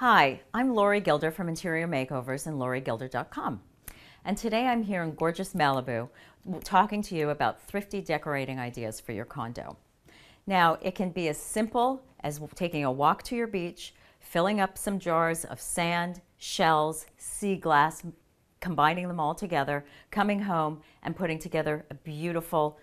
Hi, I'm Lori Gilder from Interior Makeovers and LoriGilder.com. And today I'm here in gorgeous Malibu talking to you about thrifty decorating ideas for your condo. Now, it can be as simple as taking a walk to your beach, filling up some jars of sand, shells, sea glass, combining them all together, coming home and putting together a beautiful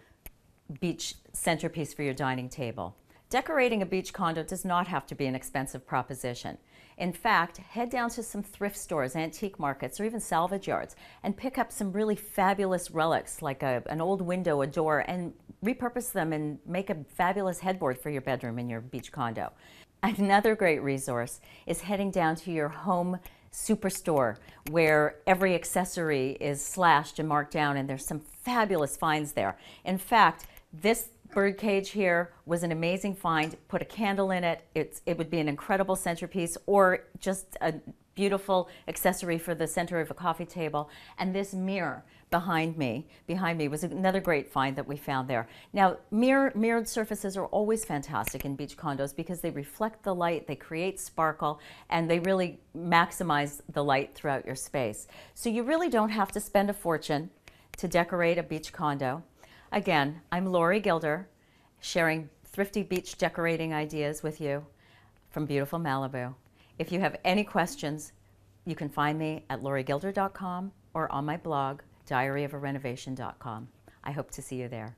beach centerpiece for your dining table. Decorating a beach condo does not have to be an expensive proposition. In fact, head down to some thrift stores, antique markets, or even salvage yards and pick up some really fabulous relics like a, an old window, a door, and repurpose them and make a fabulous headboard for your bedroom in your beach condo. Another great resource is heading down to your home superstore where every accessory is slashed and marked down and there's some fabulous finds there. In fact, this bird cage here was an amazing find. Put a candle in it. It's, it would be an incredible centerpiece or just a beautiful accessory for the center of a coffee table. And this mirror behind me, behind me was another great find that we found there. Now, mirror, mirrored surfaces are always fantastic in beach condos because they reflect the light, they create sparkle, and they really maximize the light throughout your space. So you really don't have to spend a fortune to decorate a beach condo. Again, I'm Lori Gilder, sharing thrifty beach decorating ideas with you from beautiful Malibu. If you have any questions, you can find me at lorigilder.com or on my blog, diaryofarenovation.com. I hope to see you there.